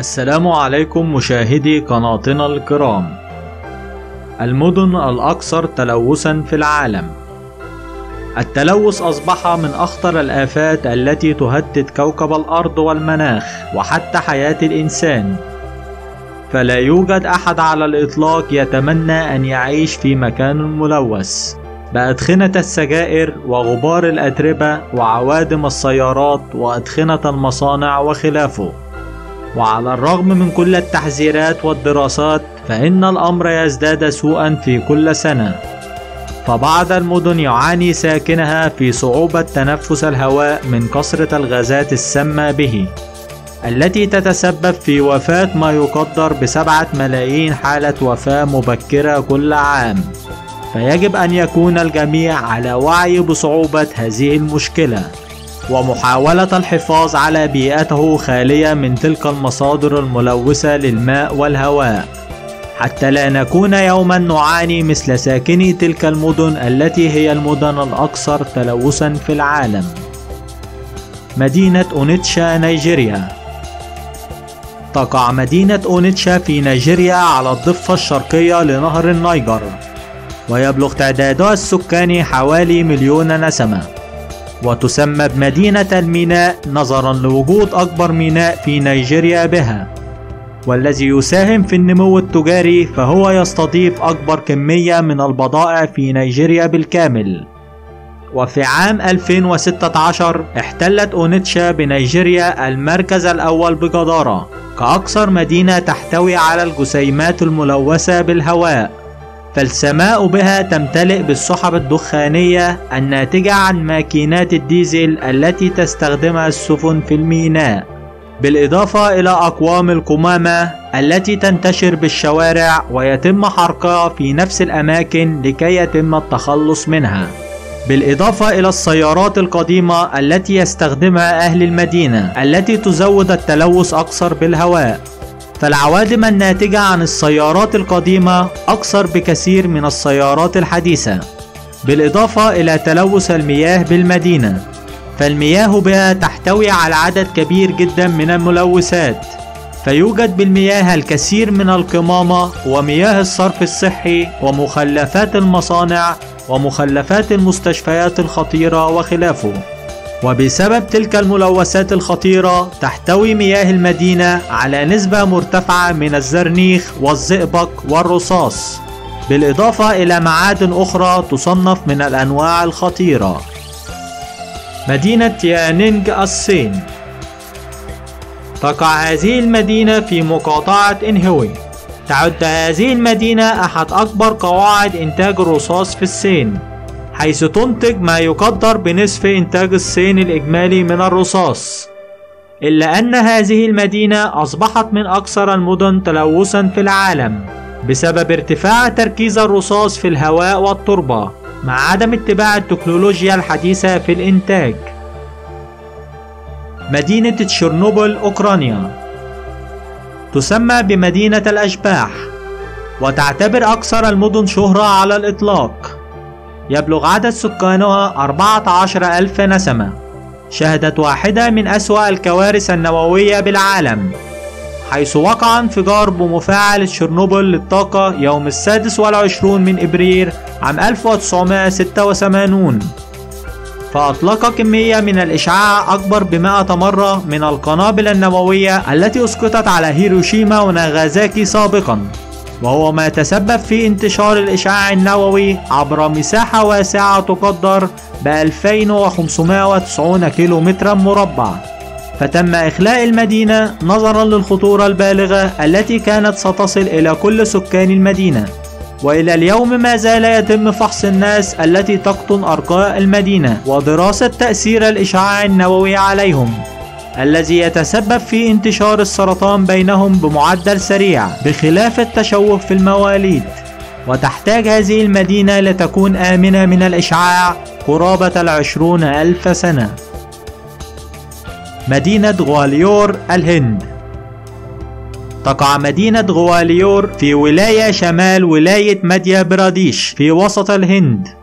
السلام عليكم مشاهدي قناتنا الكرام. المدن الأكثر تلوثا في العالم. التلوث أصبح من أخطر الآفات التي تهدد كوكب الأرض والمناخ وحتى حياة الإنسان. فلا يوجد أحد على الإطلاق يتمنى أن يعيش في مكان ملوث. بأدخنة السجائر وغبار الأتربة وعوادم السيارات وأدخنة المصانع وخلافه. وعلى الرغم من كل التحذيرات والدراسات فإن الأمر يزداد سوءا في كل سنة. فبعض المدن يعاني ساكنها في صعوبة تنفس الهواء من كثرة الغازات السامة به التي تتسبب في وفاة ما يقدر بسبعة ملايين حالة وفاة مبكرة كل عام. فيجب أن يكون الجميع على وعي بصعوبة هذه المشكلة. ومحاولة الحفاظ على بيئته خالية من تلك المصادر الملوثة للماء والهواء. حتى لا نكون يوما نعاني مثل ساكني تلك المدن التي هي المدن الأكثر تلوثا في العالم. مدينة أونيتشا نيجيريا. تقع مدينة أونيتشا في نيجيريا على الضفة الشرقية لنهر النيجر ويبلغ تعدادها السكاني حوالي مليون نسمة. وتسمى بمدينة الميناء نظرا لوجود أكبر ميناء في نيجيريا بها. والذي يساهم في النمو التجاري فهو يستضيف أكبر كمية من البضائع في نيجيريا بالكامل. وفي عام 2016 احتلت أونيتشا بنيجيريا المركز الأول بجدارة كأكثر مدينة تحتوي على الجسيمات الملوثة بالهواء. فالسماء بها تمتلئ بالسحب الدخانية الناتجة عن ماكينات الديزل التي تستخدمها السفن في الميناء. بالإضافة إلى أقوام القمامة التي تنتشر بالشوارع ويتم حرقها في نفس الأماكن لكي يتم التخلص منها. بالإضافة إلى السيارات القديمة التي يستخدمها أهل المدينة التي تزود التلوث أكثر بالهواء. فالعوادم الناتجة عن السيارات القديمة أكثر بكثير من السيارات الحديثة بالإضافة إلى تلوث المياه بالمدينة. فالمياه بها تحتوي على عدد كبير جدا من الملوثات فيوجد بالمياه الكثير من القمامة ومياه الصرف الصحي ومخلفات المصانع ومخلفات المستشفيات الخطيرة وخلافه. وبسبب تلك الملوثات الخطيرة تحتوي مياه المدينة على نسبة مرتفعة من الزرنيخ والزئبق والرصاص بالإضافة إلى معادن أخرى تصنف من الأنواع الخطيرة. مدينة تيانينج الصين. تقع هذه المدينة في مقاطعة إنهوي. تعد هذه المدينة أحد أكبر قواعد إنتاج الرصاص في الصين. حيث تنتج ما يقدر بنصف إنتاج الصين الإجمالي من الرصاص. إلا أن هذه المدينة أصبحت من أكثر المدن تلوثا في العالم بسبب ارتفاع تركيز الرصاص في الهواء والتربة مع عدم اتباع التكنولوجيا الحديثة في الإنتاج. مدينة تشيرنوبل أوكرانيا. تسمى بمدينة الأشباح وتعتبر أكثر المدن شهرة على الإطلاق. يبلغ عدد سكانها 14 ألف نسمة. شهدت واحدة من أسوأ الكوارث النووية بالعالم حيث وقع انفجار بمفاعل تشيرنوبل للطاقة يوم السادس والعشرون من إبريل عام 1986 فأطلق كمية من الإشعاع أكبر بمائة مرة من القنابل النووية التي أسقطت على هيروشيما وناغازاكي سابقا. وهو ما تسبب في انتشار الإشعاع النووي عبر مساحة واسعة تقدر ب 2590 كيلومترا مربع. فتم إخلاء المدينة نظرا للخطورة البالغة التي كانت ستصل إلى كل سكان المدينة. وإلى اليوم ما زال يتم فحص الناس التي تقطن أرقاء المدينة ودراسة تأثير الإشعاع النووي عليهم. الذي يتسبب في انتشار السرطان بينهم بمعدل سريع بخلاف التشوه في المواليد. وتحتاج هذه المدينة لتكون آمنة من الإشعاع قرابة العشرون ألف سنة. مدينة غواليور الهند. تقع مدينة غواليور في ولاية شمال ولاية ماديا براديش في وسط الهند.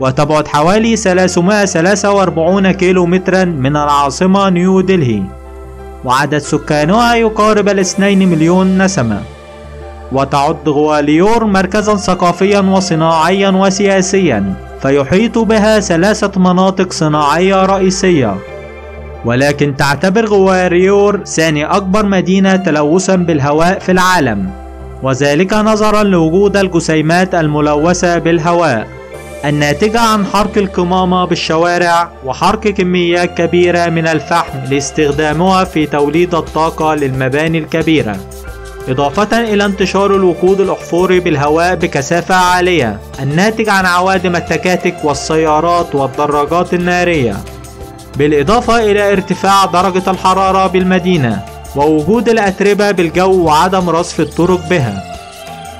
وتبعد حوالي 343 كيلو مترا من العاصمة نيو دلهي. وعدد سكانها يقارب الاثنين مليون نسمة. وتعد غواليور مركزا ثقافيا وصناعيا وسياسيا فيحيط بها ثلاثة مناطق صناعية رئيسية. ولكن تعتبر غواريور ثاني أكبر مدينة تلوثا بالهواء في العالم. وذلك نظرا لوجود الجسيمات الملوثة بالهواء. الناتجة عن حرق القمامة بالشوارع وحرق كميات كبيرة من الفحم لاستخدامها في توليد الطاقة للمباني الكبيرة. إضافة إلى انتشار الوقود الأحفوري بالهواء بكثافة عالية الناتج عن عوادم التكاتك والسيارات والدراجات النارية. بالإضافة إلى ارتفاع درجة الحرارة بالمدينة ووجود الأتربة بالجو وعدم رصف الطرق بها.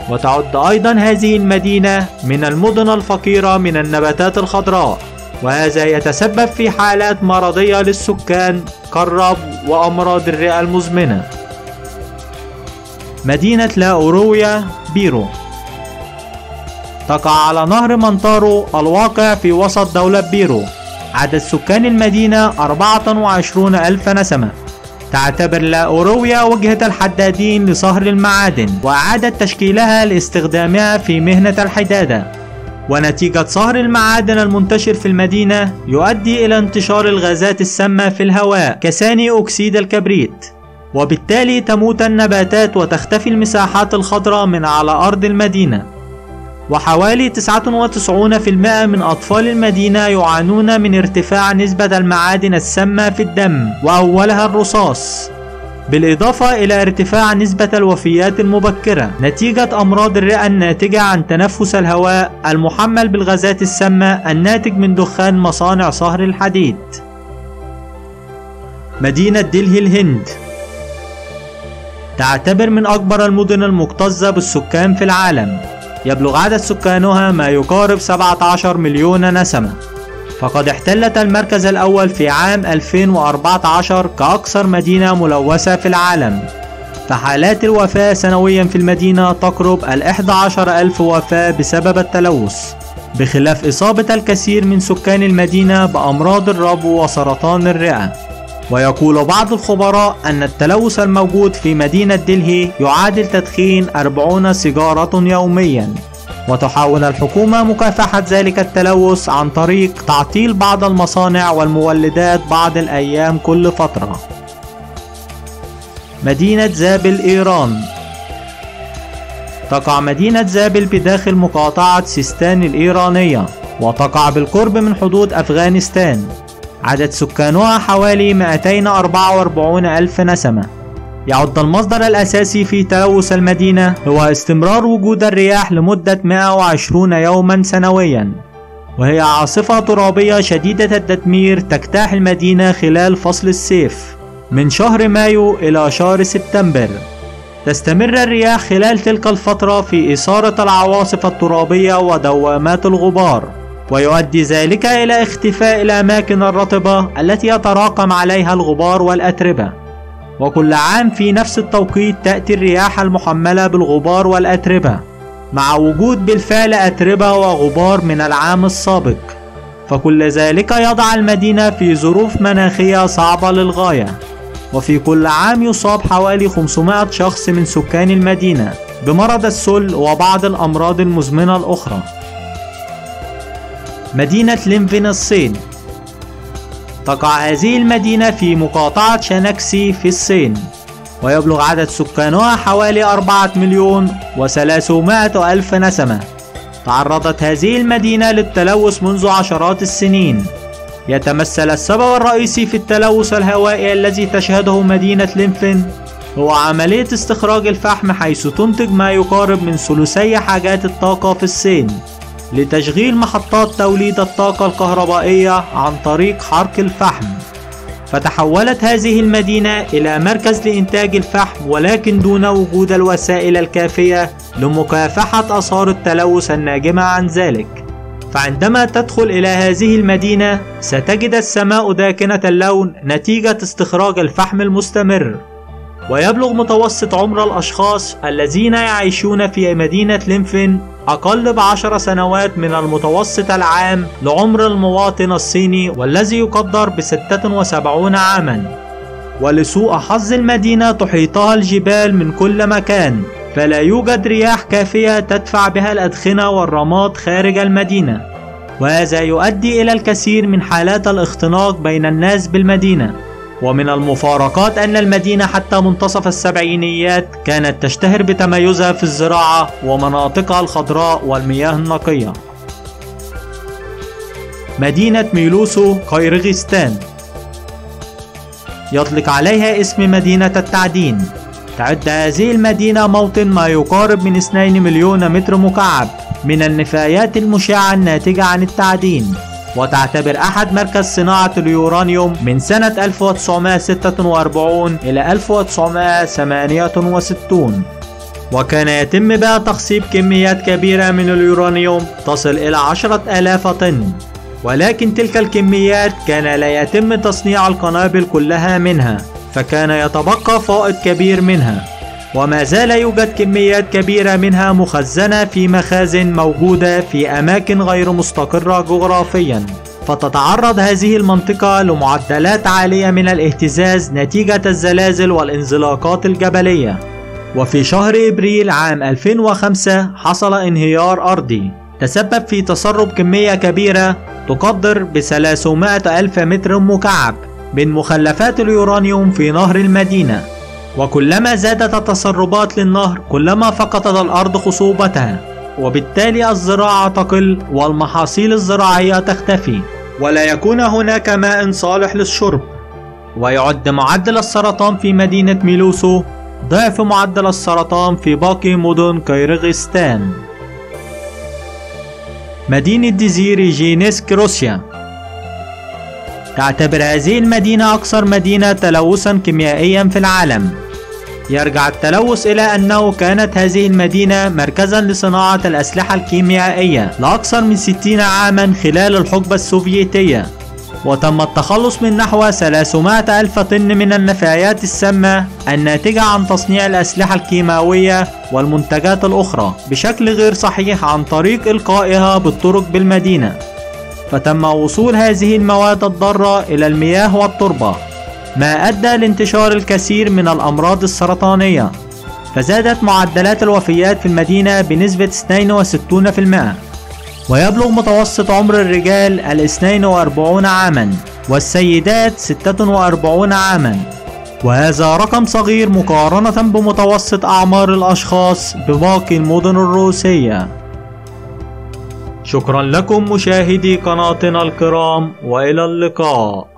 وتعد أيضا هذه المدينة من المدن الفقيرة من النباتات الخضراء وهذا يتسبب في حالات مرضية للسكان كالرب وأمراض الرئة المزمنة. مدينة لا أورويا بيرو. تقع على نهر مونتارو الواقع في وسط دولة بيرو. عدد سكان المدينة 24 ألف نسمة. تعتبر لا أورويا وجهة الحدادين لصهر المعادن وأعادت تشكيلها لاستخدامها في مهنة الحدادة. ونتيجة صهر المعادن المنتشر في المدينة يؤدي إلى انتشار الغازات السامة في الهواء كثاني أكسيد الكبريت. وبالتالي تموت النباتات وتختفي المساحات الخضراء من على أرض المدينة. وحوالي 99% من أطفال المدينة يعانون من ارتفاع نسبة المعادن السامة في الدم وأولها الرصاص بالإضافة إلى ارتفاع نسبة الوفيات المبكرة نتيجة أمراض الرئة الناتجة عن تنفس الهواء المحمل بالغازات السامة الناتج من دخان مصانع صهر الحديد. مدينة دلهي الهند. تعتبر من أكبر المدن المكتظة بالسكان في العالم. يبلغ عدد سكانها ما يقارب 17 مليون نسمة. فقد احتلت المركز الأول في عام 2014 كأكثر مدينة ملوثة في العالم. فحالات الوفاة سنويا في المدينة تقرب ال 11 ألف وفاة بسبب التلوث. بخلاف إصابة الكثير من سكان المدينة بأمراض الربو وسرطان الرئة. ويقول بعض الخبراء أن التلوث الموجود في مدينة دلهي يعادل تدخين 40 سيجارة يوميا. وتحاول الحكومة مكافحة ذلك التلوث عن طريق تعطيل بعض المصانع والمولدات بعض الأيام كل فترة. مدينة زابل إيران. تقع مدينة زابل بداخل مقاطعة سيستان الإيرانية وتقع بالقرب من حدود أفغانستان. عدد سكانها حوالي 244 ألف نسمة. يعد المصدر الأساسي في تلوث المدينة هو استمرار وجود الرياح لمدة 120 يوما سنويا وهي عاصفة ترابية شديدة التدمير تجتاح المدينة خلال فصل الصيف من شهر مايو إلى شهر سبتمبر. تستمر الرياح خلال تلك الفترة في إثارة العواصف الترابية ودوامات الغبار. ويؤدي ذلك إلى اختفاء الأماكن الرطبة التي يتراكم عليها الغبار والأتربة. وكل عام في نفس التوقيت تأتي الرياح المحملة بالغبار والأتربة مع وجود بالفعل أتربة وغبار من العام السابق. فكل ذلك يضع المدينة في ظروف مناخية صعبة للغاية. وفي كل عام يصاب حوالي 500 شخص من سكان المدينة بمرض السل وبعض الأمراض المزمنة الأخرى. مدينة لينفين الصين. تقع هذه المدينة في مقاطعة شانكسي في الصين ويبلغ عدد سكانها حوالي أربعة مليون وثلاثمائة ألف نسمة. تعرضت هذه المدينة للتلوث منذ عشرات السنين. يتمثل السبب الرئيسي في التلوث الهوائي الذي تشهده مدينة لينفن هو عملية استخراج الفحم حيث تنتج ما يقارب من ثلثي حاجات الطاقة في الصين. لتشغيل محطات توليد الطاقة الكهربائية عن طريق حرق الفحم. فتحولت هذه المدينة إلى مركز لإنتاج الفحم ولكن دون وجود الوسائل الكافية لمكافحة آثار التلوث الناجمة عن ذلك. فعندما تدخل إلى هذه المدينة ستجد السماء داكنة اللون نتيجة استخراج الفحم المستمر. ويبلغ متوسط عمر الأشخاص الذين يعيشون في مدينة لينفن أقل بعشر سنوات من المتوسط العام لعمر المواطن الصيني والذي يقدر بستة وسبعون عاما. ولسوء حظ المدينة تحيطها الجبال من كل مكان. فلا يوجد رياح كافية تدفع بها الأدخنة والرماد خارج المدينة. وهذا يؤدي إلى الكثير من حالات الاختناق بين الناس بالمدينة. ومن المفارقات أن المدينة حتى منتصف السبعينيات كانت تشتهر بتميزها في الزراعة ومناطقها الخضراء والمياه النقية. مدينة ميلوسو قيرغستان. يطلق عليها اسم مدينة التعدين. تعد هذه المدينة موطن ما يقارب من 2 مليون متر مكعب من النفايات المشعة الناتجة عن التعدين. وتعتبر أحد مركز صناعة اليورانيوم من سنة 1946 إلى 1968 وكان يتم بها تخصيب كميات كبيرة من اليورانيوم تصل إلى عشرة آلاف طن. ولكن تلك الكميات كان لا يتم تصنيع القنابل كلها منها فكان يتبقى فائض كبير منها. وما زال يوجد كميات كبيرة منها مخزنة في مخازن موجودة في أماكن غير مستقرة جغرافيا. فتتعرض هذه المنطقة لمعدلات عالية من الاهتزاز نتيجة الزلازل والانزلاقات الجبلية. وفي شهر إبريل عام 2005 حصل انهيار أرضي. تسبب في تسرب كمية كبيرة تقدر ب 300 ألف متر مكعب من مخلفات اليورانيوم في نهر المدينة. وكلما زادت التسربات للنهر كلما فقدت الأرض خصوبتها. وبالتالي الزراعة تقل والمحاصيل الزراعية تختفي. ولا يكون هناك ماء صالح للشرب. ويعد معدل السرطان في مدينة ميلوسو ضعف معدل السرطان في باقي مدن كيرغستان. مدينة دزيرجينسك روسيا. تعتبر هذه المدينة أكثر مدينة تلوثا كيميائيا في العالم. يرجع التلوث إلى أنه كانت هذه المدينة مركزا لصناعة الأسلحة الكيميائية لأكثر من 60 عاما خلال الحقبة السوفيتية. وتم التخلص من نحو 300 ألف طن من النفايات السامة الناتجة عن تصنيع الأسلحة الكيماوية والمنتجات الأخرى بشكل غير صحيح عن طريق إلقائها بالطرق بالمدينة. فتم وصول هذه المواد الضارة إلى المياه والتربة. ما أدى لانتشار الكثير من الأمراض السرطانية فزادت معدلات الوفيات في المدينة بنسبة 62% ويبلغ متوسط عمر الرجال ال 42 عاما والسيدات 46 عاما وهذا رقم صغير مقارنة بمتوسط أعمار الأشخاص بباقي المدن الروسية. شكرا لكم مشاهدي قناتنا الكرام وإلى اللقاء.